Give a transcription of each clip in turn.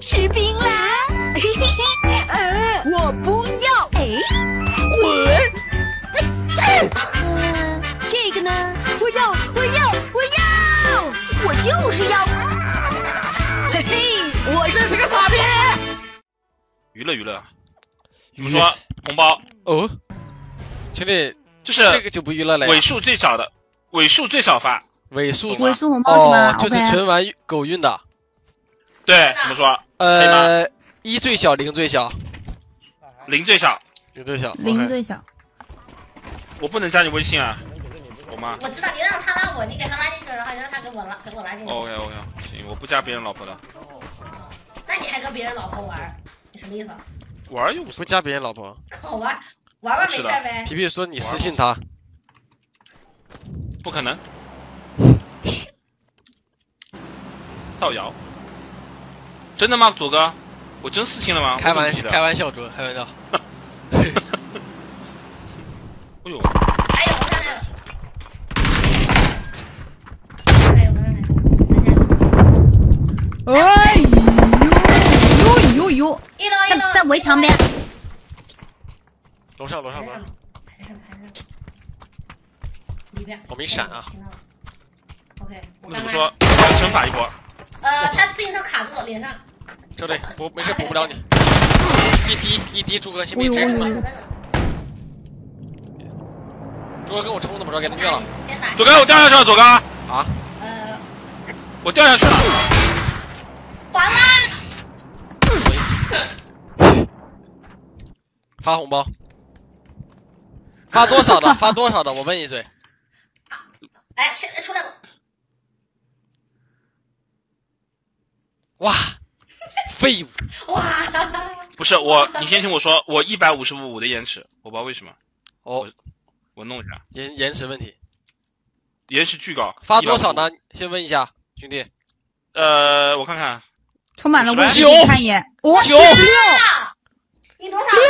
吃冰啦！嘿嘿嘿，呃，我不要。哎，滚！嗯，这个呢？我要，我要，我要！我就是要。嘿嘿，我真是个傻逼！娱乐娱乐，比如说红包哦，兄弟，就是这个就不娱乐了呀。尾数最少的，尾数最少发，尾数尾数红包就是纯玩狗运的。对，怎么说？呃，一最小，零最小，零最小，零最小，零最小。我不能加你微信啊，我妈我知道你让他拉我，你给他拉进去，然后你让他给我拉，给我拉进去。？OK OK，行，我不加别人老婆的，那你还跟别人老婆玩，你什么意思？玩又不加别人老婆。我 玩玩玩没事呗。皮皮说你私信他，不可能，造谣，真的吗，左哥？我真私信了吗？开玩我怎么记得开玩笑，主开玩笑。哎呦，还有我看看，还有我看看，哎呦呦呦呦！一楼一楼在在围墙边。楼上楼上楼上，里边。我没闪啊。OK，那怎么说？要惩罚一波。呃，他自行车卡住了，连上。兄弟，我没事补不了你。一滴一滴，诸葛先别直接冲了。诸葛跟我冲怎么着？给他虐了。左哥，我掉下去了，左哥。啊？呃，我掉下去了。完了。发红包，发多少的？发多少的？我问一嘴。哎，现在出来了。哇，废物！哇！不是我，你先听我说，我一百五十五的延迟，我不知道为什么。哦我，我弄一下，延延迟问题。延迟巨高。发多少呢？先问一下，兄弟。呃，我看看，充满了问题九，看一眼。我九六，你多少六？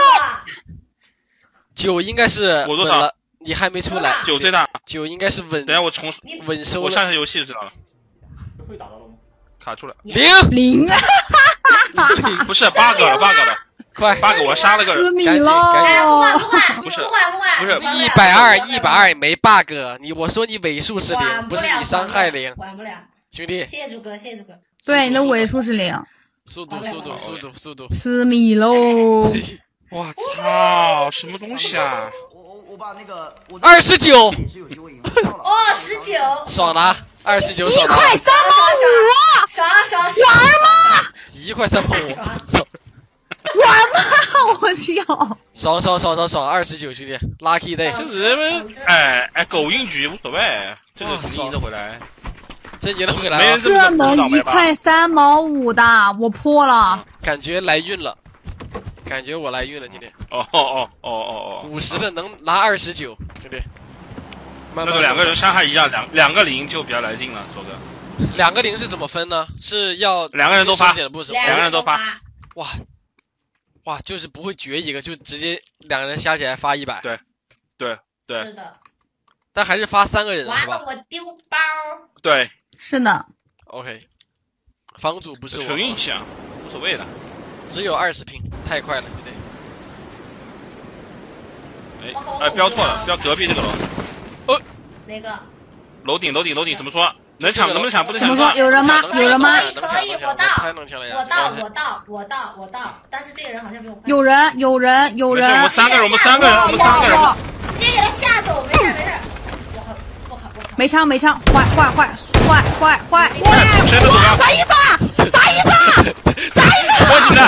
九应该是我多少了，你还没出来。九最大。九应该是稳。等下我重稳收。我上下游戏就知道了。卡住了。零零啊！不是 bug 了 bug 了，快 bug 我杀了个人。失米赶紧喽！不管不是不管不管，不是一百二，一百二没 bug。你我说你尾数是零，不是你伤害零。管不了。兄弟，谢谢主哥，谢谢主哥。对，你的尾数是零。速度速度速度速度。失米喽！我操，什么东西啊？我我把那个二十九，哦，十九，爽了，二十九一。块三毛五，爽爽玩！吗？一块三毛五，玩吗？我操！爽爽爽爽爽，二十九兄弟，lucky day，这人哎哎，狗运局无所谓，这个肯定赢得回来。这赢得回来这能一块三毛五的，我破了。感觉来运了，感觉我来运了今天。哦哦哦哦哦哦，五十的能拿二十九，兄弟。慢慢那个两个人伤害一样，两两个零就比较来劲了，左哥。两个零是怎么分呢？是要两个人都发不是？两个人都发。哇哇，就是不会绝一个，就直接两个人加起来发一百。对对对。是的。但还是发三个人是吧？完了，我丢包。对。是的。OK，房主不是我。纯运气啊，无所谓的。只有二十平，太快了，兄弟。哎哎，标错了，标隔壁这个楼。哦。哪个？楼顶楼顶楼顶怎么说？能抢能不能抢？不能抢。怎么说？有人吗？有人吗？可以，我到。太能抢了呀！我到，我到，我到，我到。但是这个人好像比我快。有人，有人，有人。我们三个人，我们三个人，我们三个人。直接给他吓走，没事没事。我靠，我靠，我靠。没枪，没枪，坏坏坏坏坏坏！啥意思啊？啥意思啊？啥意思？我你呢？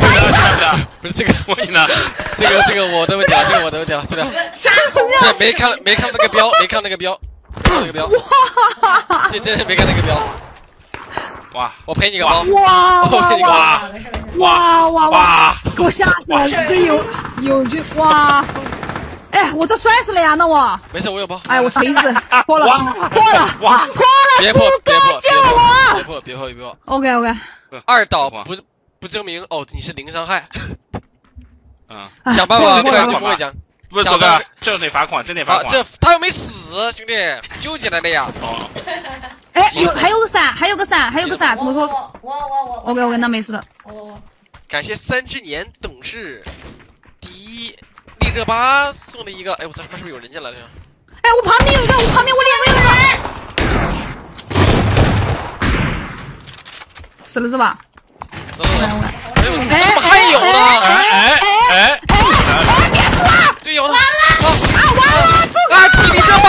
啥意思？不是这个，我赢了？这个这个我的问题了，这个我的问题了，真的。没看没看那个标，没看那个标，看那个标。哇！这真是没看那个标。哇！我赔你个包。哇我赔你个包。哇哇哇！给我吓死了！这有有句哇！哎，我这摔死了呀！那我没事，我有包。哎，我锤子破了，破了，破了！别破，别破，救我！别破，别破，别破。OK OK。二倒不不证明哦，你是零伤害。嗯，想办法快点过奖。不是，哥，这得罚款，这得罚款。这他又没死，兄弟，救起来了呀。哦。哎，有还有个伞，还有个伞，还有个伞，怎么说我我我我？OK OK，那没事的。我我我感谢三之年董事第一丽热巴送的一个，哎，我操，他是不是有人进来了？哎，我旁边有一个，我旁边我脸上有人，死了是吧？走走走，我来我来。哎呦，哎怎么还有呢？哎哎哎，队友呢？啊啊！啊！地比热巴，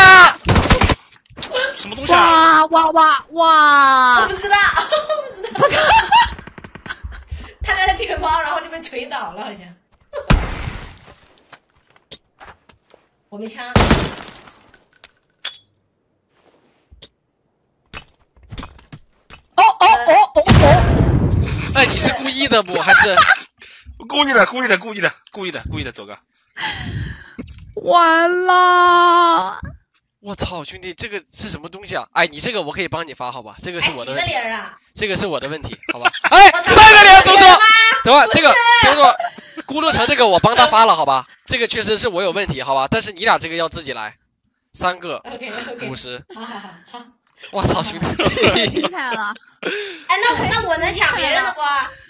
什么东西啊？哇哇哇我！不知道，我不知道，不是，他在那点包，然后就被锤倒了，好像。我没枪，哦哦哦哦哦！哎，你是故意的不？还是 故意的，故意的，故意的，故意的，故意的，走哥。完了！我操，兄弟，这个是什么东西啊？哎，你这个我可以帮你发，好吧？这个是哎，我的问题，几个零啊？这个是我的问题，好吧？哎，三个零都说，等会这个等会儿 咕噜城这个我帮他发了，好吧？这个确实是我有问题，好吧？但是你俩这个要自己来，三个 五十，好好好好。我操，兄弟，精彩了！哎，那那我能抢别人的不？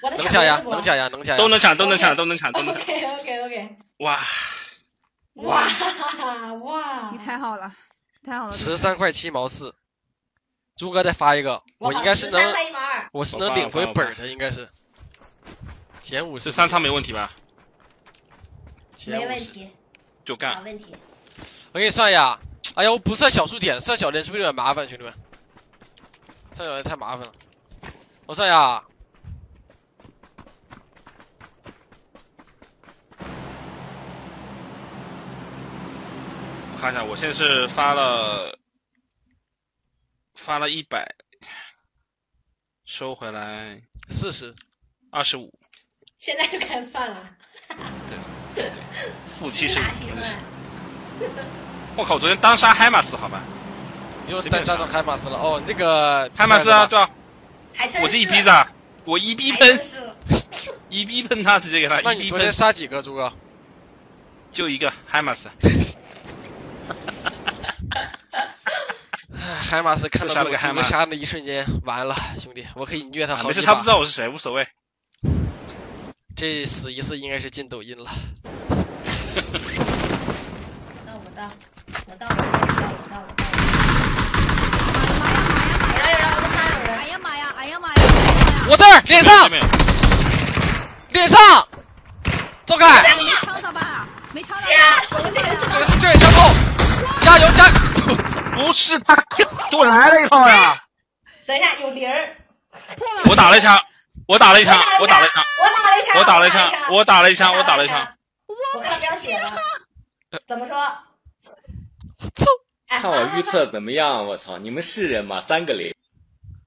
我能能抢呀？能抢呀，能抢呀，都能抢，都能抢，都能抢，都能抢。OK OK OK，哇，哇哇！你太好了，太好了！十三块七毛四，朱哥再发一个，我应该是能我是能领回本儿的，应该是。减五十，这三仓没问题吧？没问题，就没干。问题。我给你算一下。哎呀，我不算小数点，算小点是不是有点麻烦，兄弟们？算小点太麻烦了。我算一下，看一下，我现在是发了发了一百，收回来四十。二十五，现在就开始算了，对 负七十五。我靠！我昨天单杀海马斯，好吧？你就单杀到海马斯了哦，那个海马斯啊，对啊，我这一是逼子，我一逼喷一逼喷他，直接给他那你昨天一逼喷，杀几个，猪哥？就一个海马斯，唉 海马斯看到就杀了我个海马杀的一瞬间，完了，兄弟，我可以虐他啊没事，好几把他不知。道我是谁，无所谓。这死一次应该是进抖音了。到我到，我到我到我到我到我到。有人有人，我们看有人。哎呀妈呀！哎呀妈呀！哎呀妈呀！我这儿脸上脸上，走开！没枪着吧？没枪着吧？加我脸上。这这也相扣，加油加！不是他，我来了一套呀！等一下，有零儿。我打了一枪，我打了一枪，我打了一枪，我打了一枪，我打了一枪，我我打了一枪，我看标写了，怎么说？我操！哎看我预测怎么样？我操，你们是人吗？三个零，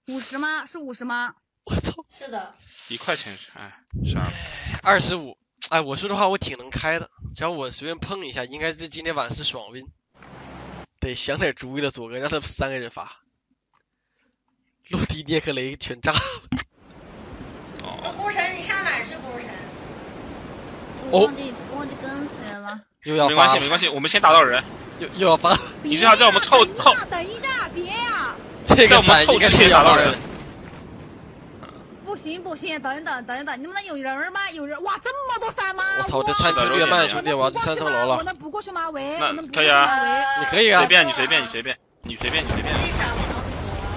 五十吗？是五十吗？我操！是的，一块钱是，哎，十二。二十五，哎，我说的话，我挺能开的，只要我随便碰一下，应该是今天晚上是爽 win。得想点主意了，左哥，让他们三个人发，陆地涅克雷全炸。哦，孤神，你上哪儿去？顾城？哦忘记忘记跟随了。又要没关系，没关系，我们先打到人。又又要发，你最好在我们凑凑等一下，别呀！这个在我们伞应该是凑之前要到人打到人。不行不行，等一等等一等，你们那有人吗？有人哇，这么多山吗？我操，这哇餐厅略慢，兄弟，我我要去三层楼了。我能不过去吗？喂，那我能补可以啊过去吗？喂，呃你可以啊随便你随便你随便你随便你随便，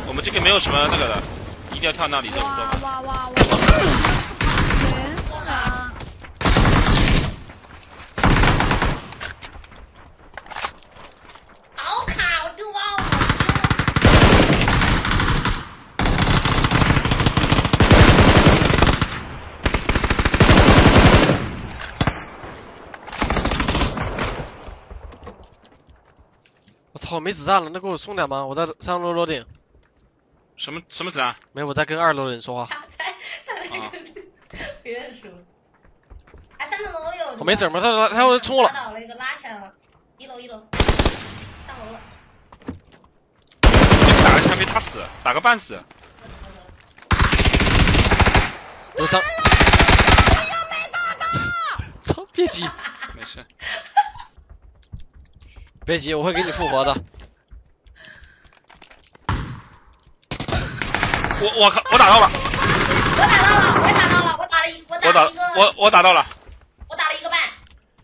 我们这个没有什么那个的，一定要跳那里这种做哇法。哇哇哇！全是人。好卡，我丢包了。我操，没子弹了，那给我送点吗？我在三楼楼顶，什么什么子弹？没有，我在跟二楼人说话。他在他在跟别人说。哎，三层楼有。我没整吗？他他他要冲我了，打倒了一个，拉起来了。一楼一楼，上楼了。打个枪没打死，打个半死。有伤。操，别急，没事，别急，我会给你复活的。我我靠，我打到了，我打到了，我打到了，我打了一，我我打打了一个，我我打到了，我打了一个半。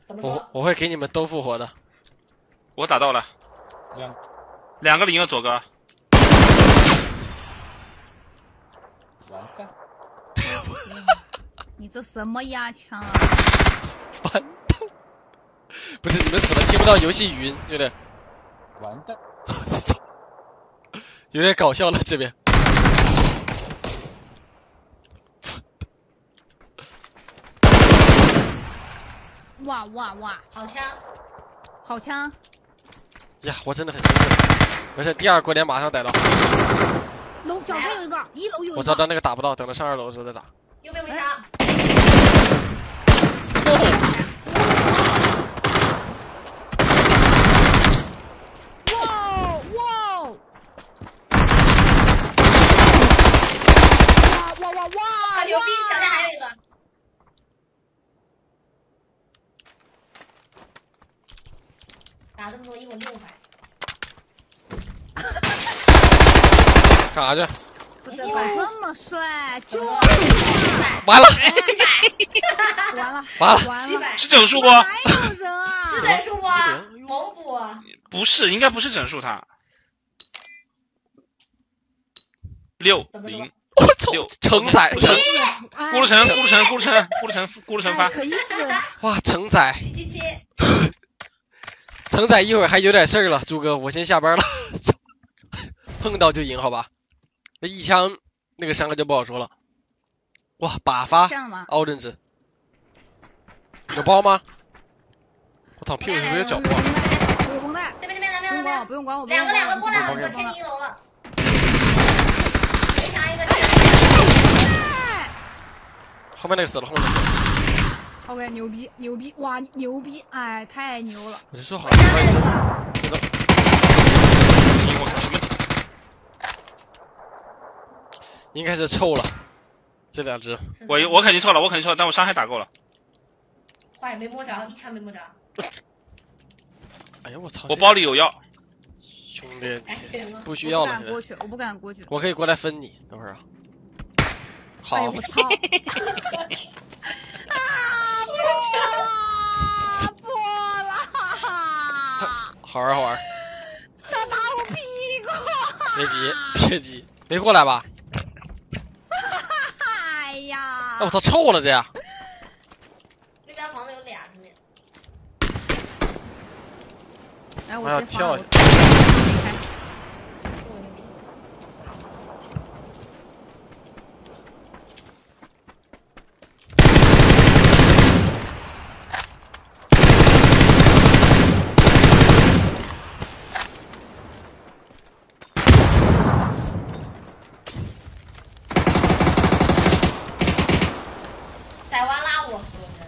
怎么我？我会给你们都复活的。我打到了，两两个零啊，左哥，完蛋，你这什么压枪啊？不是你们死了听不到游戏语音，有点完蛋，有点搞笑了这边。哇哇哇，好枪！好枪！呀，我真的很兴奋。没事，第二过点马上逮到。楼脚上有一个，一楼有一个。我知道，但那个打不到，等他上二楼的时候再打。右边围墙，哇哇！哇哇哇啊哇！牛逼！脚下还有一个，打这么多，一会儿六百。干啥去？不是我这么帅，就七百，完了，完了完了，是整数不？还有人啊！是整数吗一零？猛补啊！不是，应该不是整数他。六零，我操六！承载承哎咕噜城，咕噜城，咕噜城，咕噜城，咕噜城发哇承载七七七，承载一会儿还有点事儿了，朱哥，我先下班了。碰到就赢，好吧？那一枪那个伤害就不好说了。哇，把发？orange，有包吗？我操，屁股是不是有脚我包？有绷带，这边这边两边两不用管我，边，不用管我，两个两个过来了，我我天一楼了。一个，后面那个死了，后面那个。OK，牛逼牛逼，哇牛逼，哎，太牛了！我就说好围墙那像不好意思，个，行，我靠，什么？应该是臭了。这两只，我我肯定错了，我肯定错了，但我伤害打够了。话也没摸着，一枪没摸着。哎呀我操！我包里有药，兄弟不需要了，我不敢过去，我不敢过去。我可以过来分你，等会儿啊。好哎，我操！啊，破了！好玩好玩，他打我屁股！别急别急，没过来吧？哎呀！哎我操，臭了这样！那边房子有俩兄弟，哎，我要我直接滑了跳下这么牛逼。台湾拉我，是不是？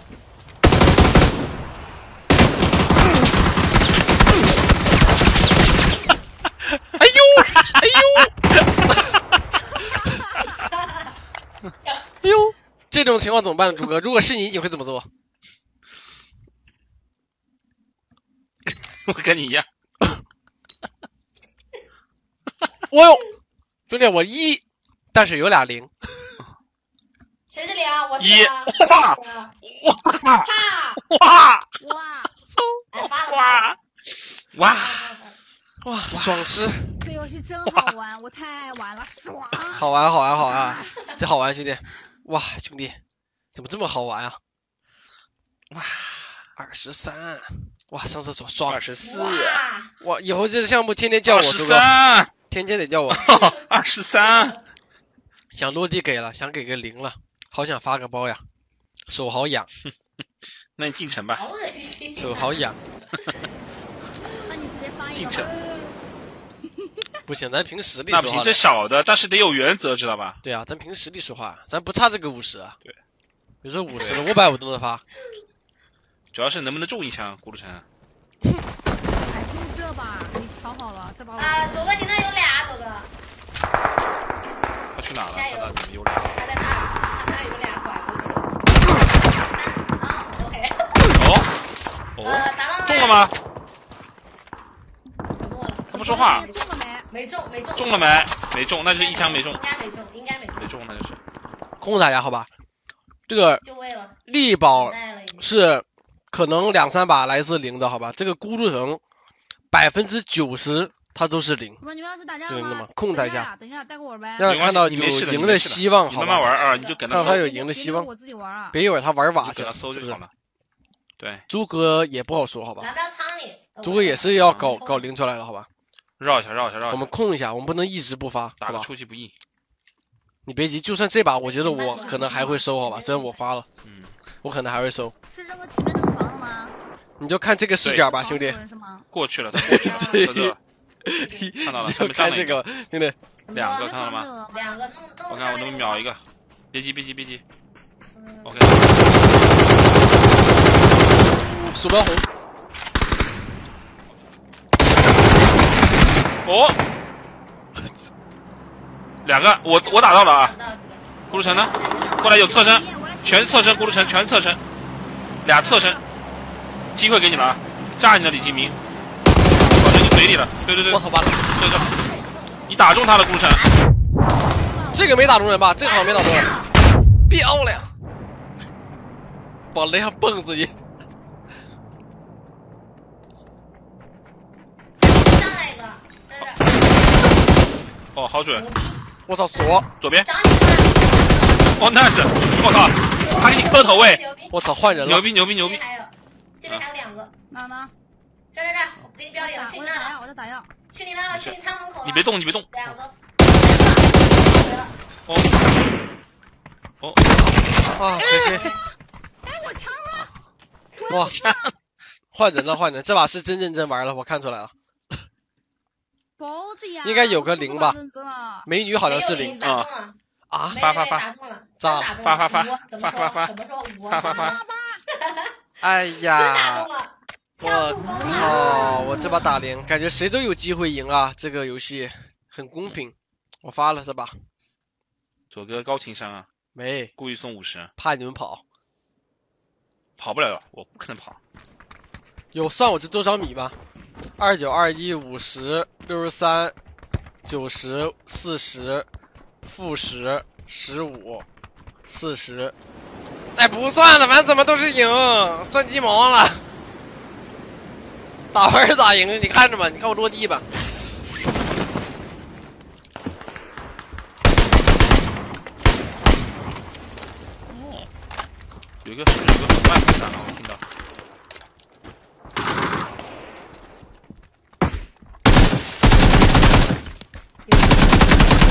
哎呦哎呦！哎呦，这种情况怎么办呢，朱哥？如果是你，你会怎么做？我跟你一样。我有，兄弟，我一，但是有俩零。谁是零？我是一零。哇哇！哇。哇哇！哇，爽吃，这游戏真好玩，我太爱玩了，爽！好玩好玩好玩，这好玩，兄弟。哇，兄弟，怎么这么好玩啊？哇，二十三，哇，上厕所刷二。十四，哇！以后这个项目天天叫我，二十朱哥，三，天天得叫我。二十三，想落地给了，想给个零了，好想发个包呀，手好痒，那你进城吧，好恶心。手好痒。那你直接发一进城。不行，咱凭实力那不行，这说话的。小的，但是得有原则，知道吧？对啊，咱凭实力说话，咱不差这个五十啊。对，比如说五十了，五百我都能发。主要是能不能中一枪，咕噜城。哎，就这吧，你调好了，再把我。啊，左哥，你那有俩，左哥，他去哪了？他那里面有俩。他在那儿，他那有俩拐过去了。啊，OK。哦呃，哦，中了？吗？他不说话，没？中，没中。中了没？没中，那就是一枪没中应，该没中，应该没中，没中那就是。控制大家好吧？这个就位了，力宝。是可能两三把来自零的，好吧？这个孤注城百分之九十它都是零，不，你们要是打架对了吗？那么控制一下等一下带个我呗。让他看到有赢的希望，好吧？慢慢玩啊，你就跟他有赢的希望我自己玩啊。别一会儿他玩瓦去了，就给他搜是不？是。对，朱哥也不好说，好吧？朱哥也是要搞嗯搞零出来了，好吧？绕一下，绕一下，绕一下。我们控一下，我们不能一直不发，打吧？出其不意。你别急，就算这把，我觉得我可能还会收，好吧？虽然我发了，嗯，我可能还会收。是这个前面那个房子吗？你就看这个视角吧，兄弟？过去了，他过去了，在这儿看到了，看这面站了一个，兄弟，两个看到了吗？两个弄弄。我看我能不能秒一个？别急，别急，别急。嗯 OK，鼠标红，哦，两个，我我打到了啊！咕噜城呢？过来有侧身，全是侧身，咕噜城全是侧身，俩侧身，机会给你了啊！炸你的李金明，保证你嘴里了。对对对，我操，完了，对对，你打中他了，咕噜城。这个没打中人吧？这个好像没打中人，漂亮，往雷上蹦自己。上来一个，这是哦，好准，我操，锁，左边。哦，nice，我靠，他给你磕头哎，牛逼，我操，换人了牛。逼牛逼牛逼！这边还有，这边还有两个，哪呢？这这这，我给你标点了，去你那了，我在打药，我在打药。去你那了，去你仓门口了。你别，动，你别动。两个。哦哦，啊，可惜。哇，换人了，换人，这把是真认真玩了，我看出来了。包的呀。应该有个零吧。美女好像是零。啊。啊，发发发。咋了，炸了发发发。发发发。发发发。哎呀。我靠，我这把打零，感觉谁都有机会赢啊，这个游戏。很公平。我发了是吧，左哥高情商啊，没。故意送五十，怕你们跑，跑不了了，我不可能跑。有算我这多少米吗？二九二一五十六十三九十四十负十十五四十，哎，不算了，反正怎么都是赢，算鸡毛了。打完是打赢，你看着吧，你看我落地吧。哦，有一个有一个很慢的闪了，我听到。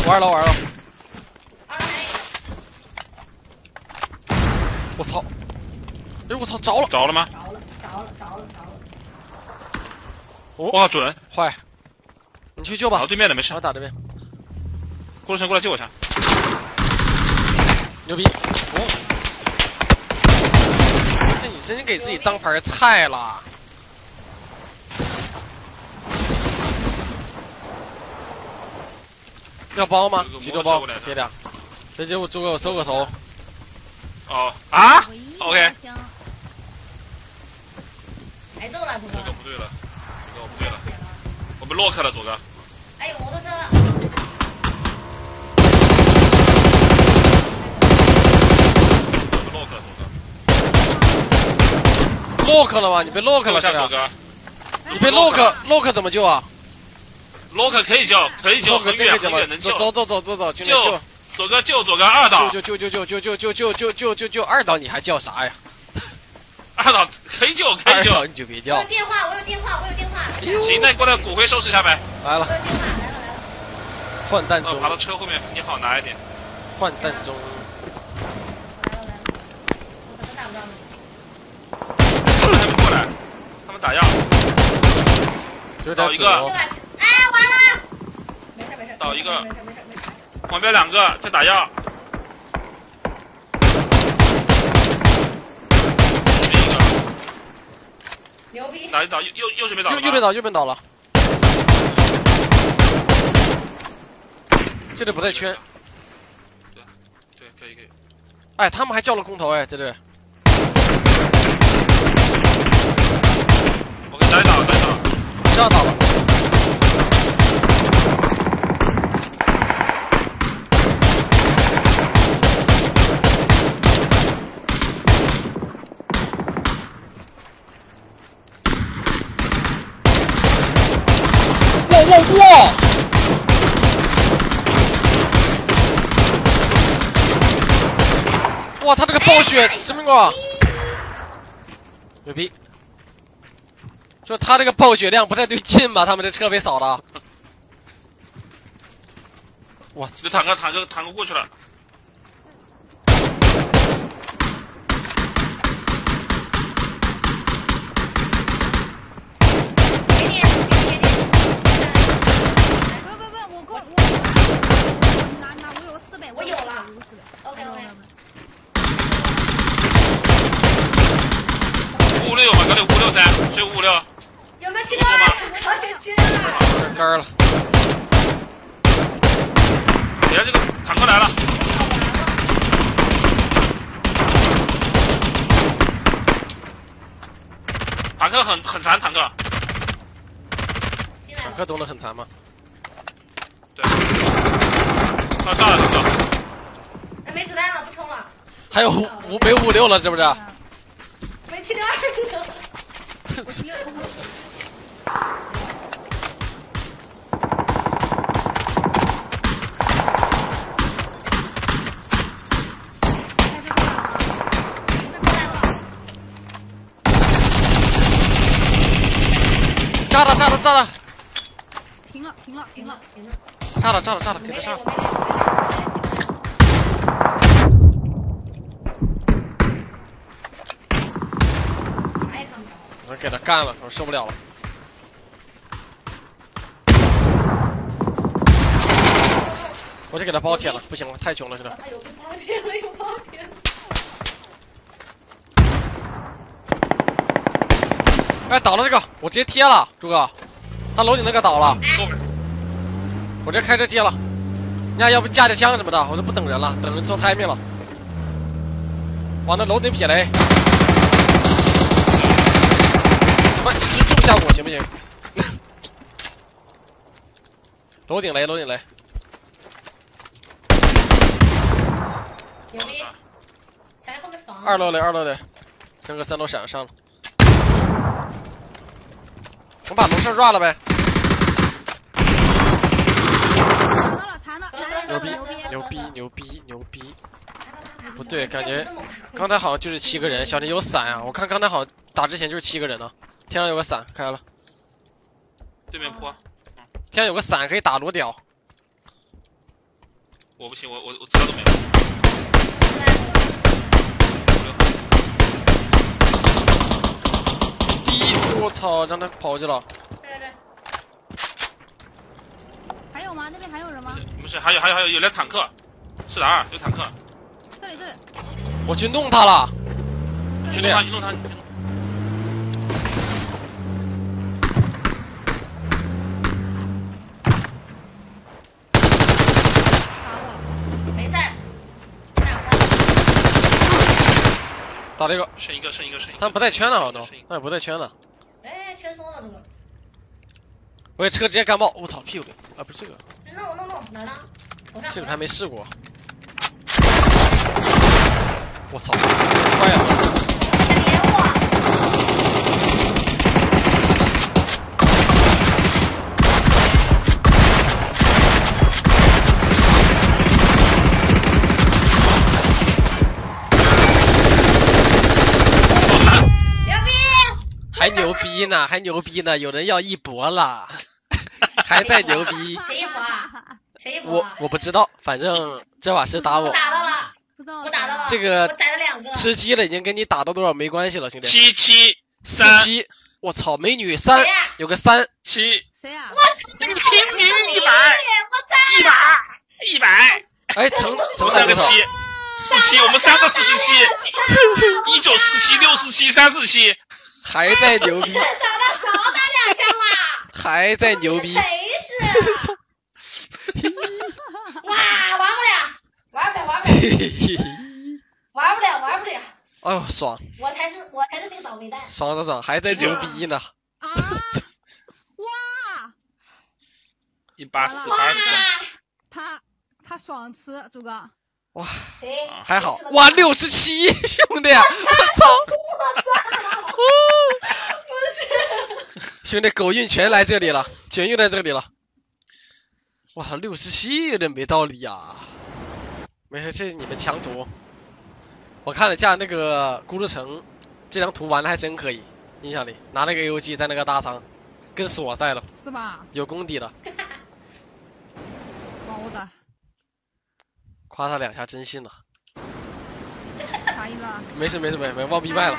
玩了玩了，二楼我操！哎我操，着了！着了吗？着了，着了，着了，着了。我靠，准！坏，你去救吧好，，对面的没事我。打这边，郭德成过来救我一下。牛逼！哦，不是你真给自己当盘菜了。要包吗这？个急着包别的。别结果猪给我收个头，哦啊，OK 挨揍了，主这个。不对了，这个不对了。我们洛克了，左哥。哎，有摩托车了。我们洛克了，左哥。lock 了吗？你被 lock 了，救一下左兄弟！你被 lock lock 怎么救啊洛克可以救，可以救，？lock 很远这个怎么很远能？救。走走走走走救救左哥救左哥二岛，救救救救救救救救救救救救二岛，你还叫啥呀？二岛可以救，可以救。你就别我叫有。电话，我有电话，我有电话。行，那你过来骨灰收拾一下呗。来了。换弹中爬，到车后面，你好拿一点。换弹中。来了来了。我可能打不到呢。他们还没过来，他们打药。有点倒一个准哦对。吧？哎，完了。没事没事。倒一个。旁边两个在打药。另一个牛逼。打一倒，右右右这边倒右右边倒，右边倒了。这里不在圈，对，对可以可以。哎，他们还叫了空投，哎，这里我给打一倒，打一倒。这样倒了。哇，他这个暴雪什么鬼，牛逼！就他这个暴血量不太对劲吧？他们这车被扫了。哇，这坦克坦克坦克过去了，给你，给你。不不不，我够我拿拿我有四百，我有了我有四百。OK OK。五五六有吗？搞点五五六三，有没有七六二？我有七六二。这杆儿了。等下这个坦克来了，坦克很很残，坦克。坦克动得很残吗？对。啊，炸了，这个。哎没子弹了，不冲了。还有五五没五六了，是不是？没七六二了。炸了炸了炸了停了停了停了停了，停了。炸了炸了炸了，给他炸我！没脸，我没脸。啥也给他干了，我受不了了。我就给他包铁了，不行了，太穷了，现在。哎，倒了这个，我直接贴了，朱哥，他楼顶那个倒了，我这开车贴了。你看，要不架架枪什么的，我就不等人了，等人做 timing 了。往那楼顶撇雷，快尊重一下我行不行？楼顶雷，楼顶雷，牛逼！想在后面防。二楼雷，二楼雷，那个三楼闪上了。我把楼上 run 了呗，牛逼牛逼牛逼牛逼！不对，感觉刚才好像就是七个人，小林有伞啊！我看刚才好像打之前就是七个人呢。天上有个伞开了，对面坡，天上有个伞可以打裸屌。我不行，我我我资料都没有。第一，我操，让他跑去了。对对对，还有吗？那边还有人吗？不是，还有还有还有有辆坦克，是哪儿？有坦克，这里这里，我去弄他了，兄弟你弄他，你弄他，打了一个，剩一个，剩一个，剩一个。他们不带圈了，好像都那也不带圈了。哎，圈缩了这个。我给车直接干爆，我操，屁股里啊，不是这个，弄弄弄，哪儿呢？这个还没试过。我操，快呀！在连我。牛逼！还牛逼呢，还牛逼呢，有人要一搏了，还在牛逼。谁啊？谁我啊？我不知道，反正这把是打我我，打到了，不知道我打到了。这个我宰了两个。吃鸡了，已经跟你打到多少没关系了，兄弟。七七四三七，我操，美女三有个三，七谁啊？我操！那个清明一百我在。一百一百，哎，成成三个七，四七，我们三个四十七，一九四七六四七三四七，还在牛逼，找到少打两枪啦！还在牛逼。锤，子！哇，玩不了，玩不了，玩不了，玩不了，玩不了！哎呦爽。我才是，我才是那个倒霉蛋。爽爽爽，还在牛逼呢，啊！哇，一八四八四，他他爽吃，朱哥，谁？还好。哇六十七，兄弟，我操。我操，兄弟狗运全来这里了，全用在这里了，我操六十七有点没道理呀，没事，这是你们强图，我看了一下那个孤独城这张图玩的还真可以，印象里拿那个 A O G 在那个大仓跟锁赛了，是吧？有功底了，夸他两下真信了。没事没事没事，没忘必败了。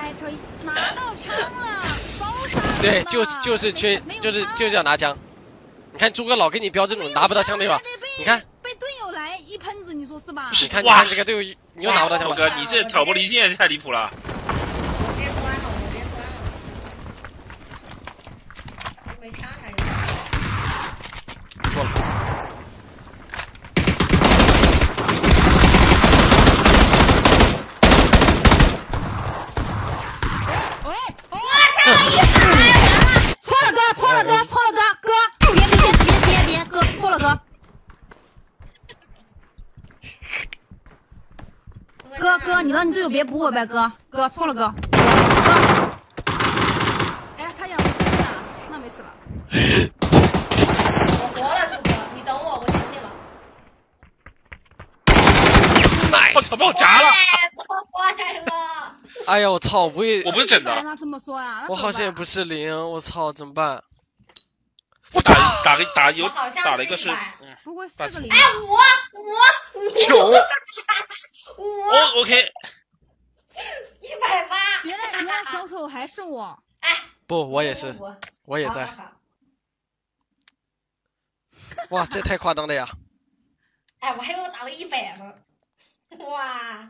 拿到枪了，对，就是就是缺就是就是要拿枪。你看诸葛老给你标这种拿不到枪对吧？你看被队友来一喷子，你说是吧？你看你看这个队友，你又拿不到枪了。哥，你这挑拨离间太离谱了。我别关了，我别关了。没枪还有。错了，错了哥，错了哥，错了哥，哥，别别别别别别，哥错了哥，你让你队友别补我呗，哥哥错了哥，哥，哎，他养的是哪？那没事了。我活了，楚哥，你等我，我请你了。我操，把我夹了！哎，坏了。哎呀我操，我不会我不是整的我好像也不是零，我操怎么办？我打打个打有打了一个是不会是八个零哎，五五五九，我哦 OK，一百八。原来原来小丑还是我，哎不，我也是，我我也在。哇，这太夸张了呀！哎，我还以为我打了一百呢。哇，